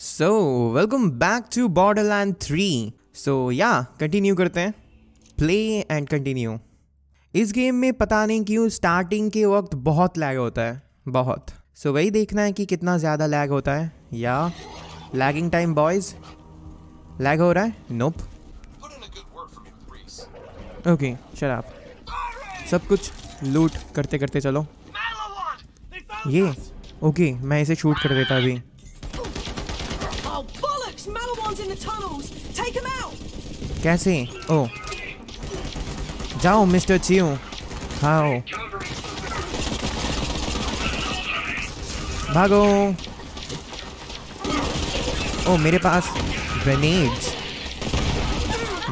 So welcome back to Borderland three so या continue करते हैं. प्ले एंड कंटिन्यू इस गेम में पता नहीं क्यों स्टार्टिंग के वक्त बहुत लैग होता है. बहुत. सो so, वही देखना है कि कितना ज़्यादा लैग होता है. या लैगिंग टाइम बॉयज़ लैग हो रहा है? नोप. ओके शराब सब कुछ लूट करते करते चलो ये ओके okay, मैं इसे शूट कर देता अभी. bollocks! Malawand's in the tunnels! Take him out! कैसे ओ जाओ मिस्टर चियो हाओ भागो ओ मेरे पास grenades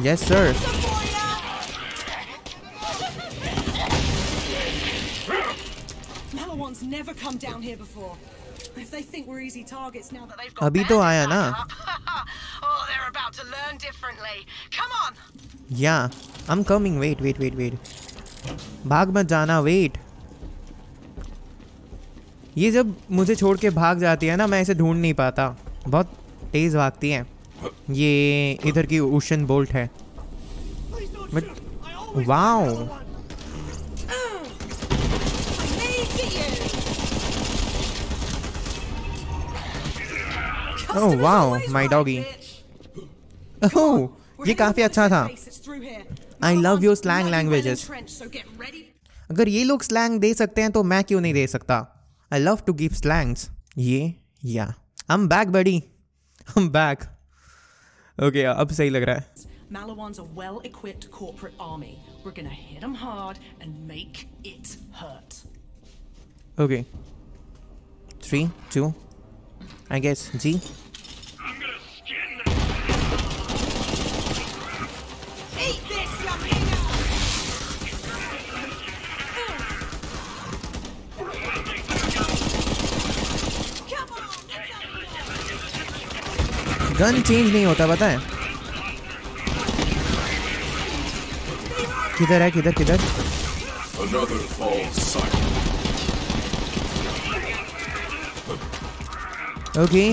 yes sir Malawand's never come down here before. If they think we're easy targets now that they've got अभी तो आया ना Oh, they're about to learn differently. Come on! I am coming wait wait wait wait भाग मत जाना wait ये जब मुझे छोड़ के भाग जाती है ना मैं इसे ढूंढ नहीं पाता बहुत तेज भागती है ये इधर की ओशन बोल्ट है! Oh, wow, my doggy. Oh ये काफ़ी अच्छा था. I languages. entrenched, so get ready. अगर ये लोग स्लैंग दे सकते हैं तो मैं क्यों नहीं दे सकता I love to give slangs ये या I am back buddy I am back okay अब सही लग रहा है Malawand's a well-equipped corporate army. We're gonna hit them hard and make it hurt. Okay three two I guess ji gun change नहीं होता पता है? किधर है किधर किधर. ओके।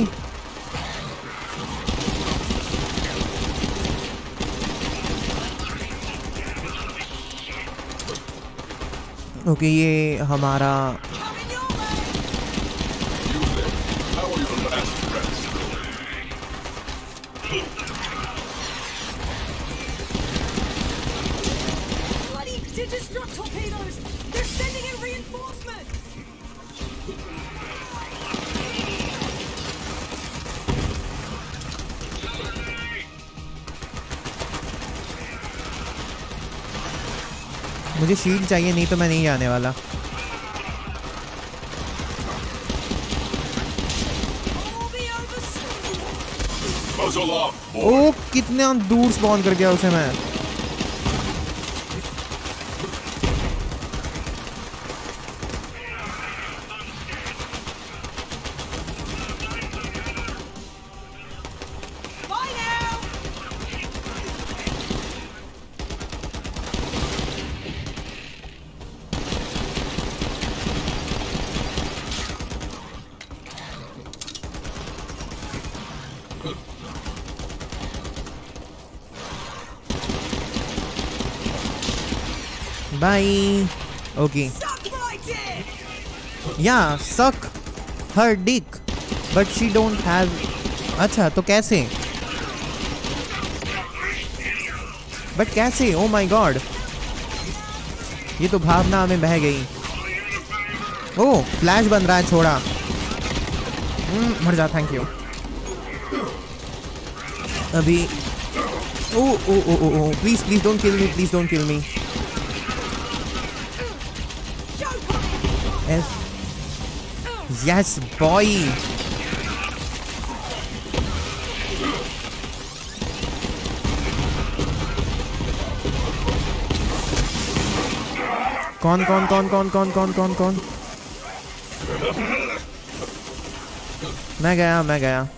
ओके ये हमारा शील्ड चाहिए नहीं तो मैं नहीं आने वाला. ओ कितना दूर स्पॉन कर गया उसे मैं bye okay Suck my dick! But she don't have अच्छा तो कैसे? बट कैसे? ओ माय गॉड ये तो भावना में बह गई। ओ फ्लैश बन रहा है छोड़ा। हम्म, मर जा थैंक यू अभी oh oh oh O please please don't kill me please don't kill me F. Yes, boy! Con, con, con, con, con, con, con, con. Mega, mega.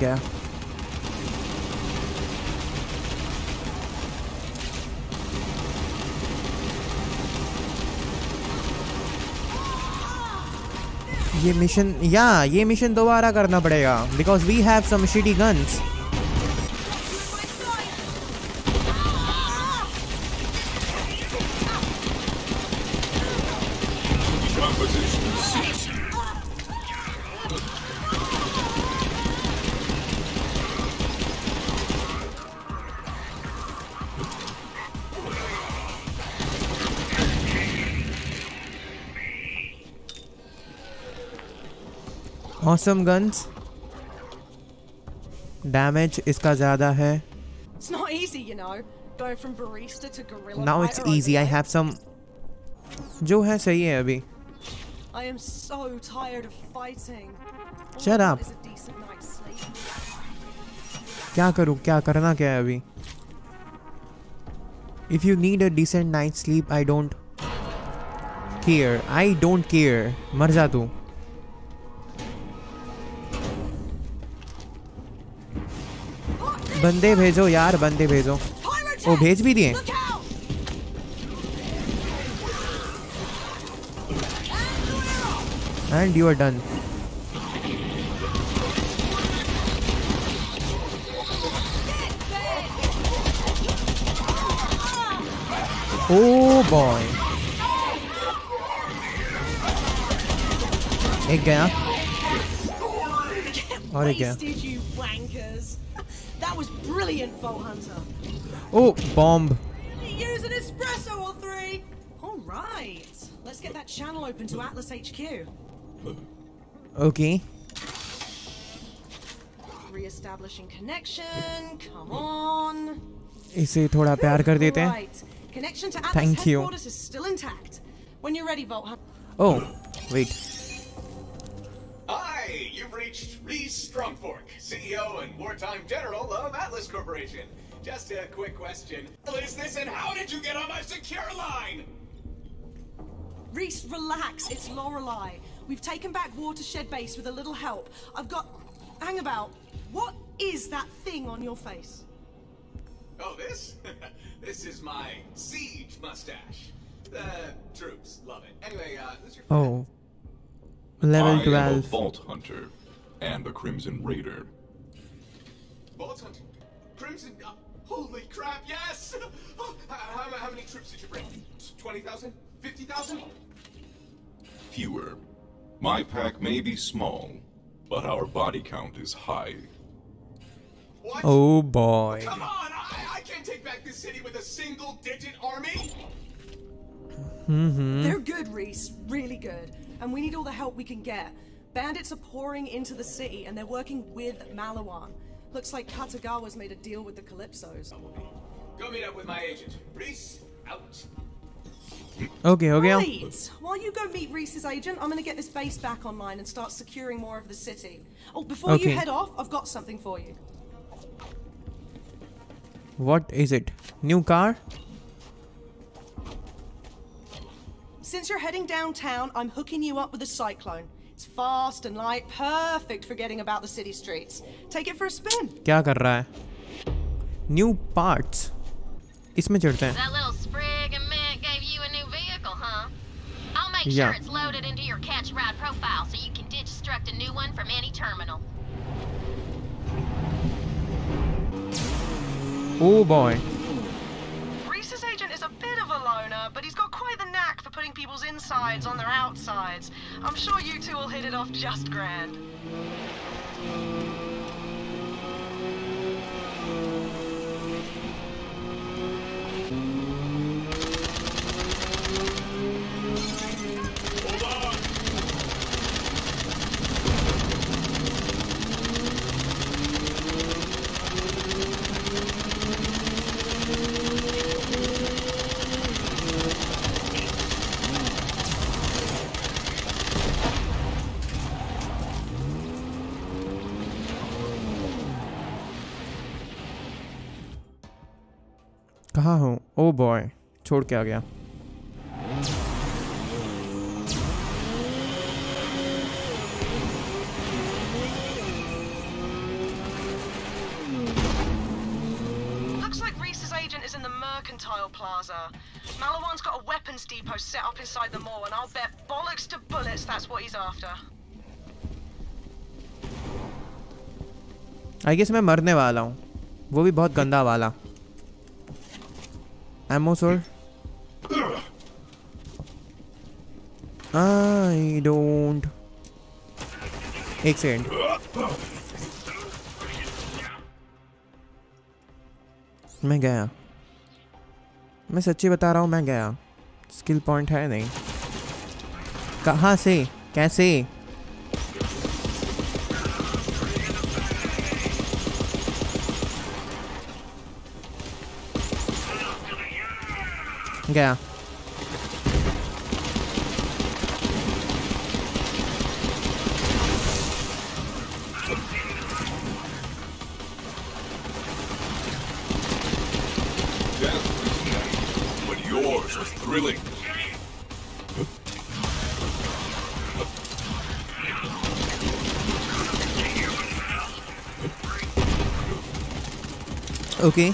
Yeah. ये मिशन या ये मिशन दोबारा करना पड़ेगा because we have some shitty guns awesome guns damage इसका ज़्यादा है It's not easy, you know, going from barista to gorilla. Now it's fighter over easy I have some जो है सही है अभी I am so tired of fighting. Shut up. a decent night's sleep. क्या करूँ क्या करना क्या है अभी if you need a decent night sleep I don't care I don't care मर जा तू बंदे भेजो, यार, बंदे भेजो। वो भेज भी दिए। And you are done oh boy एक गया। और एक गया. That was brilliant, Vault Hunter. Oh bomb Use an espresso or three. All right. Let's get that channel open to Atlas HQ. Okay Re-establishing connection. Come on. इसे थोड़ा प्यार कर देते हैं Right. Connection to Atlas Thank you. headquarters is still intact. When you're ready, Vault Hunter. Oh wait Hi, you've reached Reese Strongfork, CEO and wartime general of Atlas Corporation. Just a quick question. What is this and how did you get on my secure line? Reese, relax. It's Lorelei. We've taken back Watershed Base with a little help. I've got. Hang about. What is that thing on your face? Oh, this? this is my siege mustache. The troops love it. Anyway, uh, who's Level I Am a vault hunter and a crimson raider. Vault hunter, Crimson? Uh, holy crap, yes! Oh, how, how, many troops did you bring? 20,000? 50,000? Fewer. My pack may be small, but our body count is high. What? Oh boy. Come on, I, I can't take back this city with a single digit army! Mm -hmm. They're good, Reese. Really good and we need all the help we can get. Bandits are pouring into the city, and they're working with Malawan. Looks like Katagawa's made a deal with the Calypsos. Go meet up with my agent. Reese, out. Okay, okay. Right. While you go meet Reese's agent, I'm going to get this base back online and start securing more of the city. Oh, before okay. you head off, I've got something for you. What is it? New car? Since you're heading downtown, I'm hooking you up with a cyclone. It's fast and light, perfect for getting about the city streets. Take it for a spin. क्या कर रहा है new parts इसमें चढ़ते हैं That little sprig and mint gave you a new vehicle, huh? I'll make Yeah. sure it's loaded into your catch ride profile so you can digstruct a new one from any terminal. Oh boy Reese's agent is a bit of a loner, but he's got quite the knack for putting people's insides on their outsides. I'm sure you two will hit it off just grand. छोड़ के आ गया Plaza. Malawan's got a weapons depot set up inside the mall, and I'll bet bollocks to bullets that's what he's after. I guess मैं मरने वाला हूँ वो भी बहुत गंदा वाला एमो सोल्ड आई डोंट एक मैं गया। मैं सच्ची बता रहा हूँ, मैं गया। स्किल पॉइंट है नहीं। कहाँ से? कैसे? गया। Yours was thrilling. Okay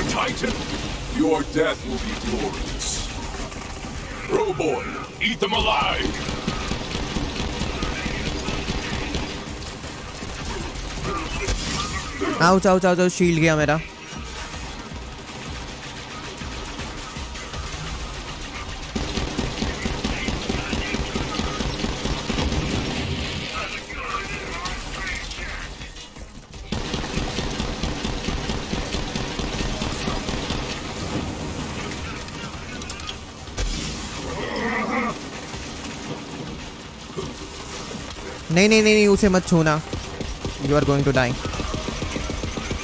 A Titan, your death will be glorious. Pro boy, eat them alive! आओ चाओ चाओ चाओ शील्ड गया मेरा। नहीं नहीं नहीं नहीं, उसे मत छूना। You are going to die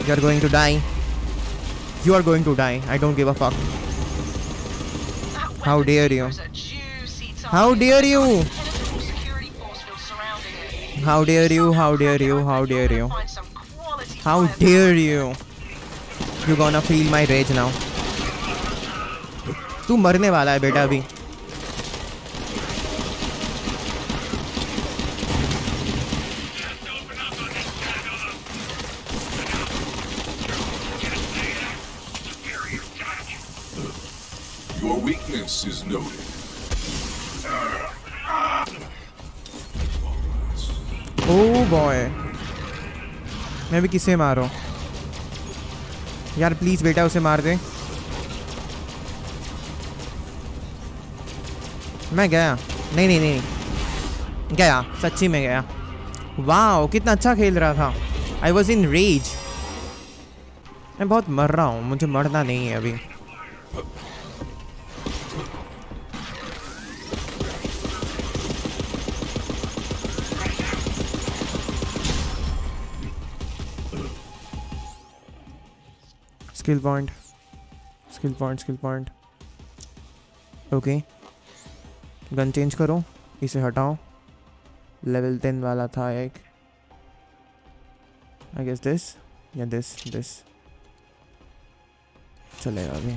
You are going to die you are going to die I don't give a fuck How dare you. How dare you? How dare you? How dare you? How dare you? How dare you? You gonna feel my rage now. तू मरने वाला है बेटा अभी किसे मारो? यार please बेटा, उसे मार दे। मैं गया। नहीं नहीं नहीं गया, सच्ची में गया। वाह कितना अच्छा खेल रहा था। आई वॉज़ इन रेज मैं बहुत मर रहा हूँ, मुझे मरना नहीं है अभी। Skill point skill point skill point okay gun change करो. इसे हटाओ. लेवल टेन वाला था एक. आई गेस दिस या दिस दिस चलेगा अभी।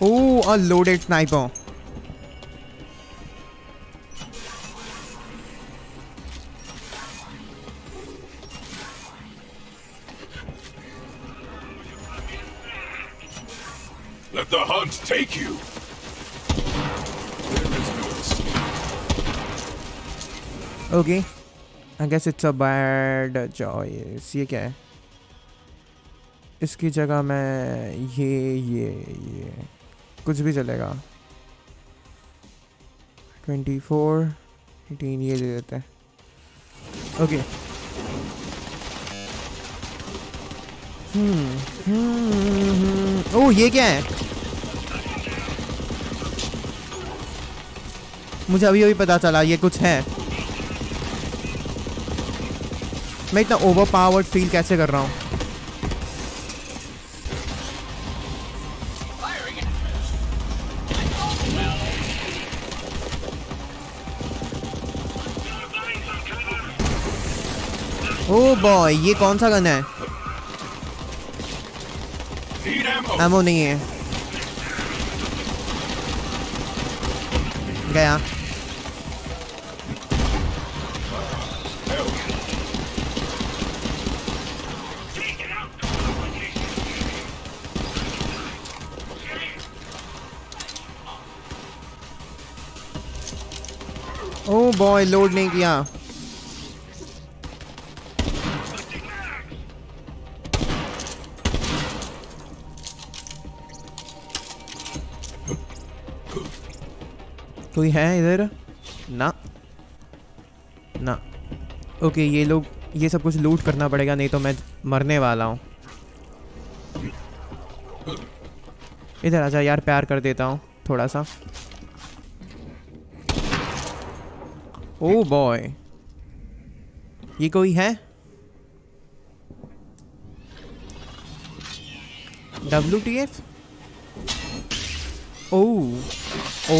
Oh, a loaded sniper. Let the hunt take you! There is no escape. Okay. I guess it's a bad choice. ये क्या है इसकी जगह मैं ये ये ये कुछ भी चलेगा। ट्वेंटी फोर एटीन ये दे देते हैं। ओके हम्म हम्म हम्म ओह, ये क्या है? मुझे अभी अभी पता चला, ये कुछ है। मैं इतना ओवर पावर्ड फील कैसे कर रहा हूँ? Oh ओ बॉय ये कौन सा गन है? एमो नहीं है। गया। ओ बॉय लोड नहीं किया। कोई है इधर? ना। ना। ओके, ये लोग, ये सब कुछ लूट करना पड़ेगा, नहीं तो मैं मरने वाला हूँ। इधर आजा यार, प्यार कर देता हूँ थोड़ा सा ओ बॉय। ये कोई है? W T F? ओ। ओ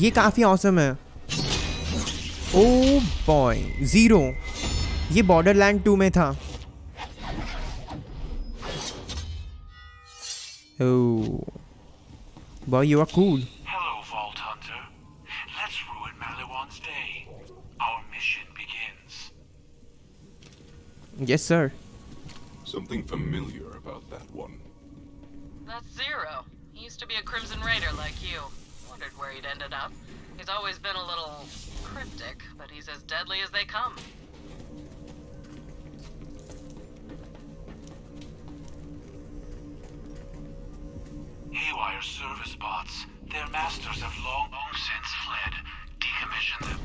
ये काफ़ी औसम है ओ बॉय ज़ीरो ये बॉर्डरलैंड टू में था Oh. Boy, you are cool. Hello, Vault Hunter. Let's ruin Maliwan's day. Our mission begins. Yes, sir. Something familiar about that one. That's Zero. He used to be a Crimson Raider like you. Wondered where he'd ended up. He's always been a little cryptic, but he's as deadly as they come. Haywire service bots. Their masters have long, long since fled. Decommission them.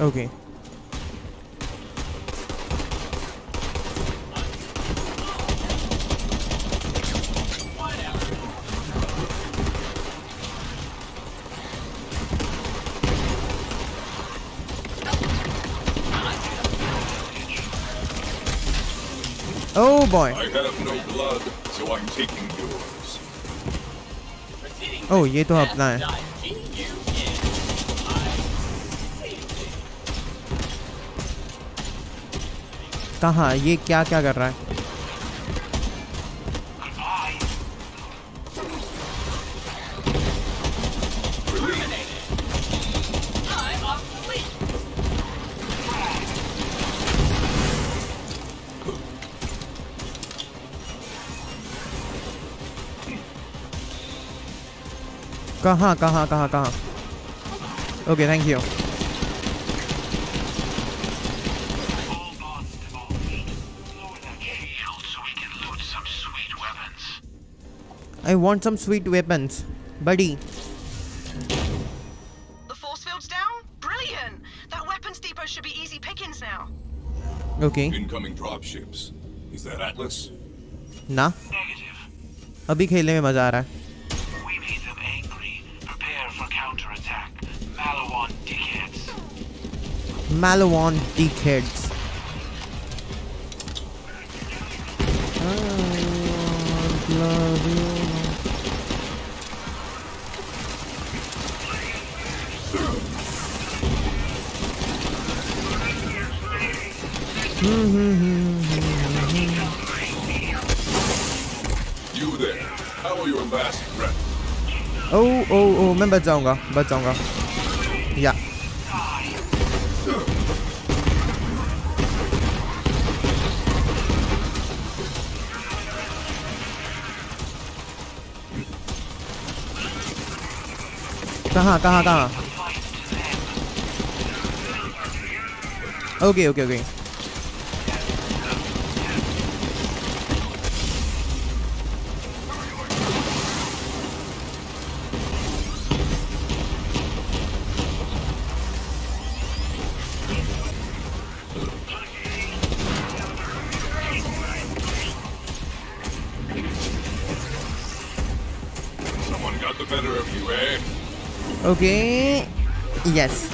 Okay. Oh boy. I have no blood, so I'm taking yours. Oh, ये तो अपना है कहाँ ये क्या क्या कर रहा है कहाँ कहाँ कहाँ कहाँ okay thank you All bots devolved. Lower that shield so we can loot some sweet weapons. I want some sweet weapons buddy The force field's down? Brilliant! That weapons depot should be easy pickings now. Okay Incoming dropships. Is that Atlas? ना Negative. अभी खेलने में मज़ा आ रहा है Malawan dickheads. you there. How are your? Oh, oh, oh, remember Zonga, but Zonga. Yeah. कहाँ कहाँ कहाँ okay okay okay Someone got the better of you, eh? Okay yes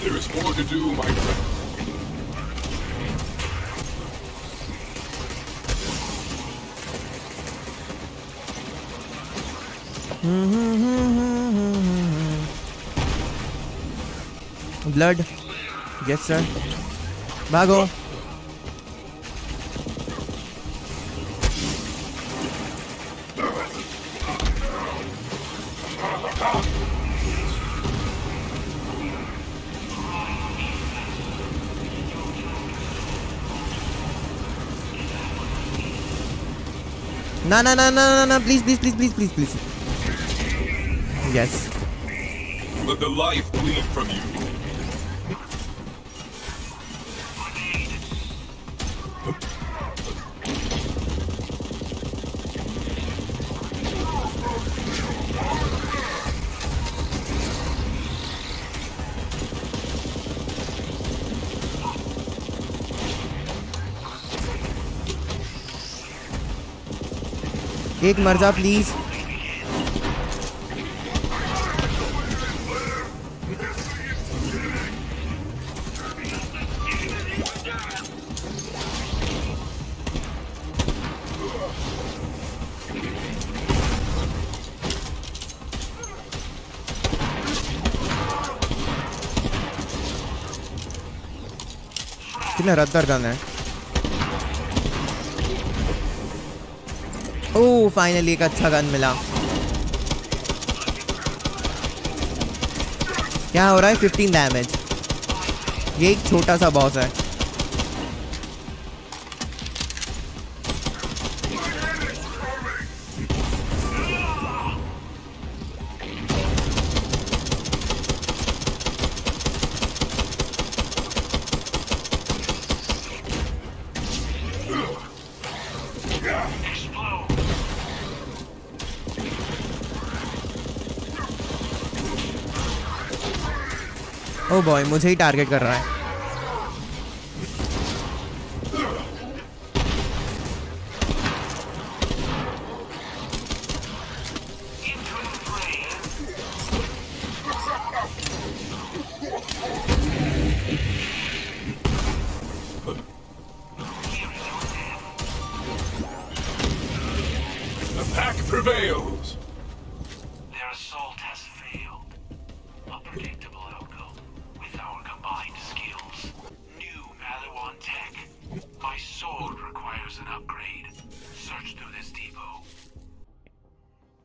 There is more to do, my friend. Blood yes sir भागो No, no, no, no, no, no, please, please, please, please, please, please. Yes. Let the life bleed from you. एक मर जा please कितना रद्दर gun है। Finally एक अच्छा gun मिला। क्या हो रहा है? 15 डैमेज ये एक छोटा सा बॉस है। Explode. ओ बॉय मुझे ही टारगेट कर रहा है।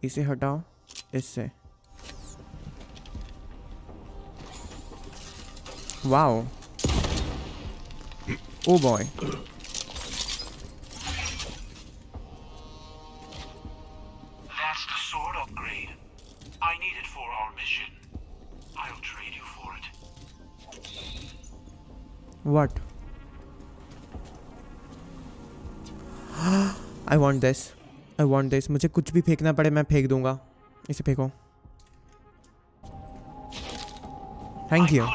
इसे हटाओ इससे wow oh boy That's the sword upgrade. I need it I want this मुझे कुछ भी फेंकना पड़े मैं फेंक दूँगा। इसे फेंको। थैंक यू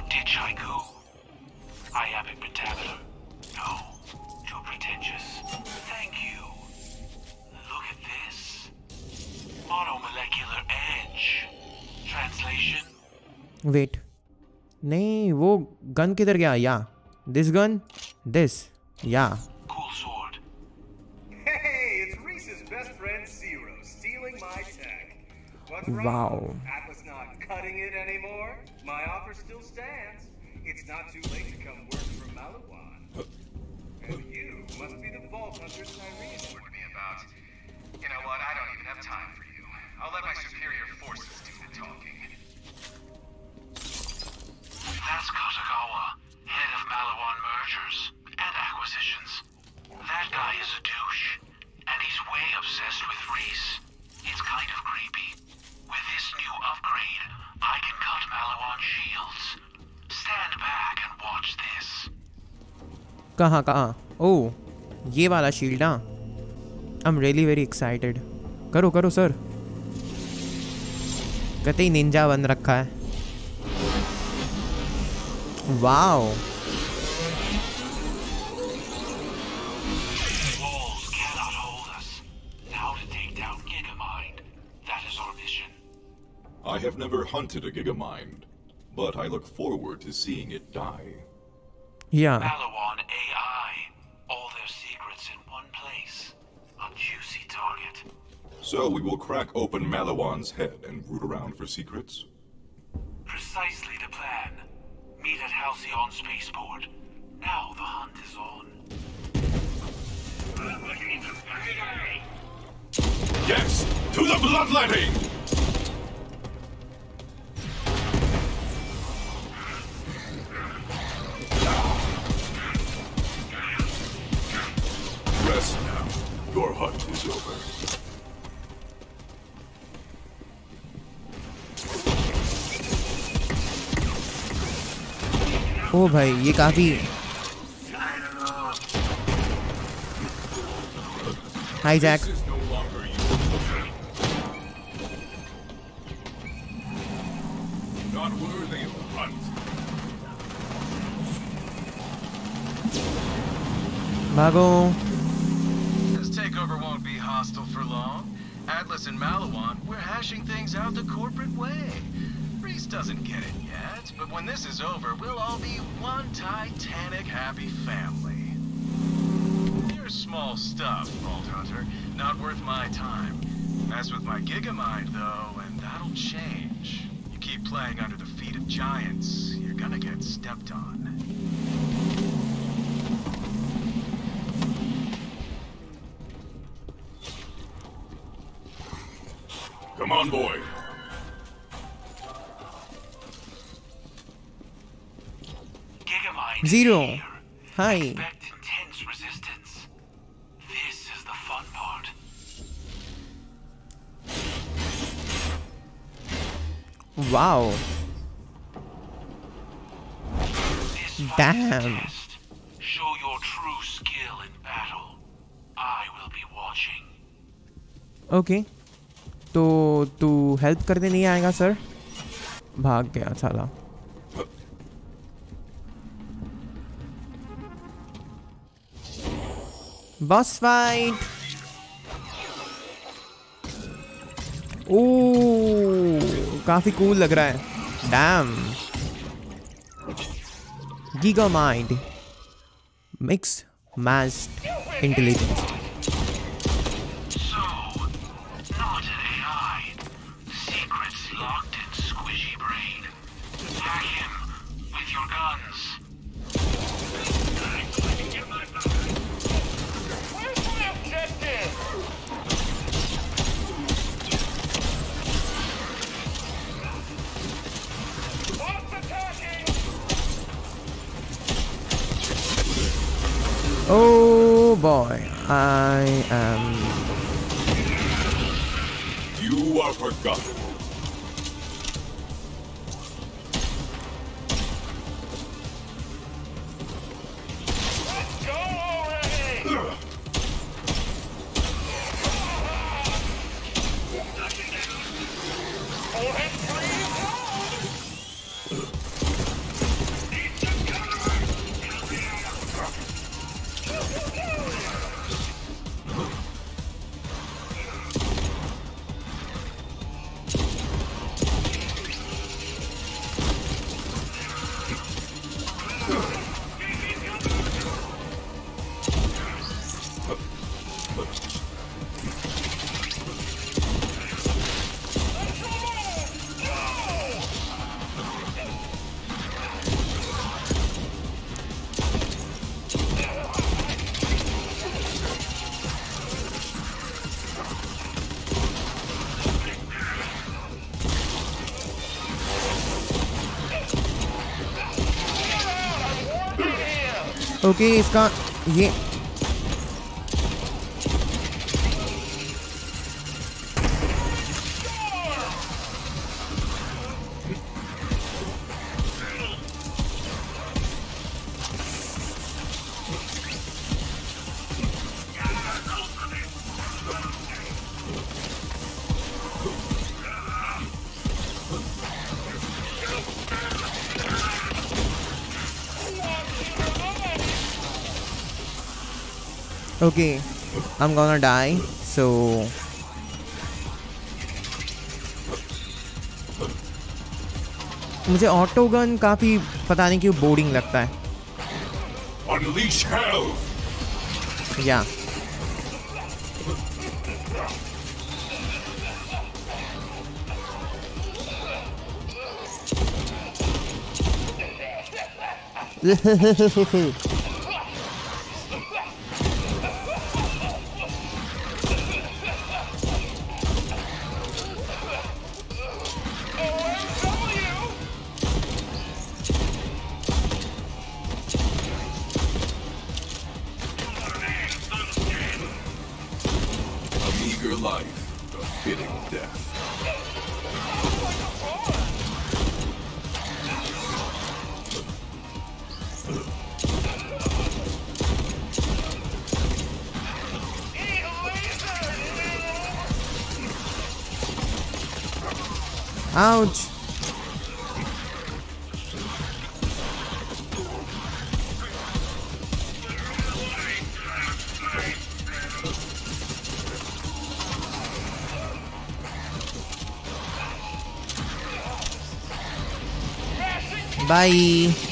वेट नहीं वो गन किधर गया? या दिस गन दिस या Wow. Atlas not cutting it anymore? My offer still stands. It's not too late to come work for Malawan. And you must be the Vault Hunter Tyrese warned me about. You know what? I don't even have time for you. I'll let my superior forces do the talking. That's Katagawa, head of Malawan mergers कहाँ कहाँ ओ ये वाला shield हाँ I am really very excited करो करो sir कतई ninja बन रखा है wow. I have never hunted a Gigamind, but I look forward to seeing it die. या So we will crack open Malawan's head and root around for secrets? Precisely the plan. Meet at Halcyon Spaceport. Now the hunt is on. Yes! To the bloodletting! Rest now. Your hunt is over. Oh भाई ये काफ़ी hijack This feet of giants, you're gonna get stepped on. Come on, boy. Gigamind. Zero here. Damn. test. Show your true skill in battle. I will be watching. Okay तो तू help करने नहीं आएगा sir भाग गया साला boss fight ओ काफ़ी cool लग रहा है damn Giga Mind. Mixed mass intelligence. So, not an AI. Secrets locked in Squishy Brain. Him with your guns. Boy, I am. You are forgotten. Okay इसका ये Okay, I'm gonna die, so... मुझे ऑटोगन काफ़ी पता नहीं क्यों boring लगता है। या yeah. Ouch! Bye!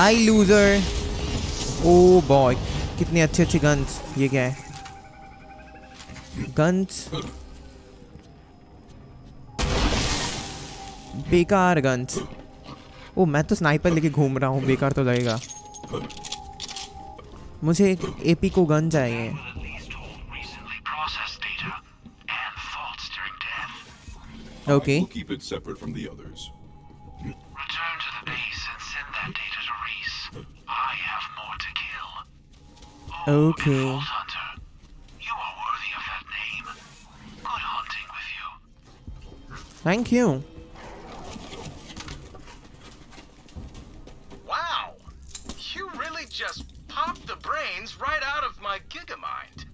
Bye loser oh boy कितने अच्छे अच्छे गन्स ये क्या है? गन्स बेकार गन्स ओ oh, मैं तो स्नाइपर लेके घूम रहा हूँ. बेकार तो लगेगा. मुझे एक एपी को गन चाहिए. Okay Okay. You. Thank you. Wow. You really just popped the brains right out of my gigamind.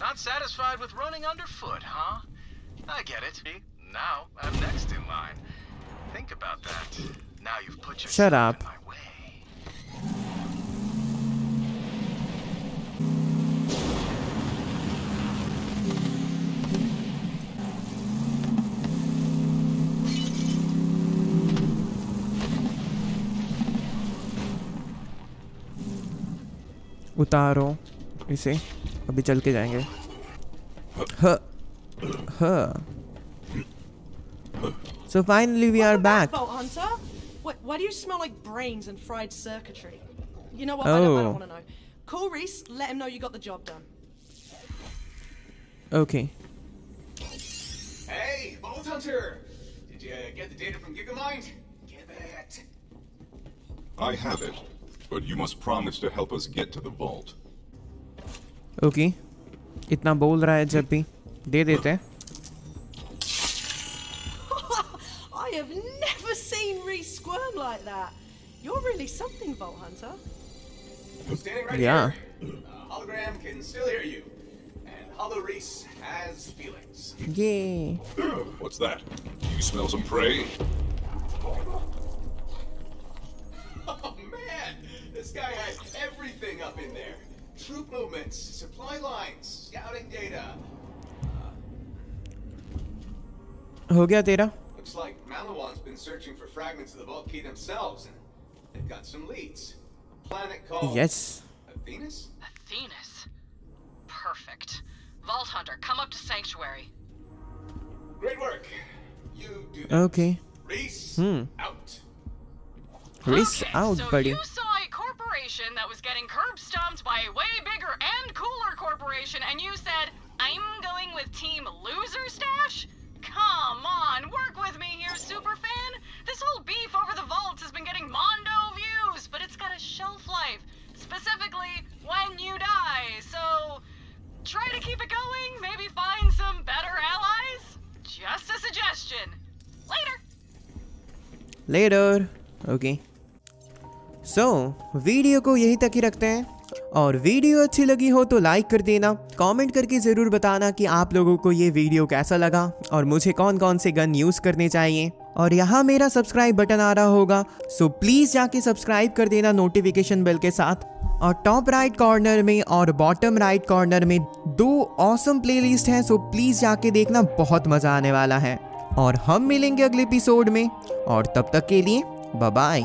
Not satisfied with running underfoot, huh? I get it. Now I'm next in line. Think about that. Now you've put your Shut up. उतारो इसे अभी चल के जाएंगे ह ह So finally we are Welcome back, back. Vault Hunter. Wait, why do you smell like brains and fried circuitry? You know what? I don't, I Oh. don't want to know. Call Reese. Let him know you got the job done. Okay. Hey, Vault Hunter! Did you get the data from Gigamind? Give it. I have it, but you must promise to help us get to the vault. Okay. इतना बोल रहा है जब भी दे देते हैं I have never seen Reese squirm like that. You're really something, Vault Hunter. I'm standing right Yeah. here. Uh, hologram can still hear you. And Hollow Reese has feelings. ये What's that? You smell some prey? This guy had everything up in there. Troop movements, supply lines, scouting data. Who got data? Looks like Malawan's been searching for fragments of the Vault Key themselves, and they've got some leads. A planet called... Yes. Athenus? Athenus. Perfect. Vault Hunter, come up to Sanctuary. Great work. You do that. Okay. Reese, hmm. out. Reese okay, out, so buddy. You saw corporation, and you said, "I'm going with Team Loser Stash." Come on, work with me here, superfan. This whole beef over the vaults has been getting mondo views, but it's got a shelf life, specifically when you die. So try to keep it going. Maybe find some better allies. Just a suggestion. Later. Later okay so video को यहीं तक ही रखते हैं और video अच्छी लगी हो तो लाइक कर देना। कमेंट करके ज़रूर बताना कि आप लोगों को ये वीडियो कैसा लगा और मुझे कौन कौन से गन यूज़ करने चाहिए। और यहाँ मेरा सब्सक्राइब बटन आ रहा होगा सो प्लीज़ जाके सब्सक्राइब कर देना नोटिफिकेशन बेल के साथ। और टॉप राइट कॉर्नर में और बॉटम राइट कॉर्नर में दो ऑसम प्लेलिस्ट हैं सो प्लीज़ जाके देखना, बहुत मज़ा आने वाला है। और हम मिलेंगे अगले एपिसोड में, और तब तक के लिए बाय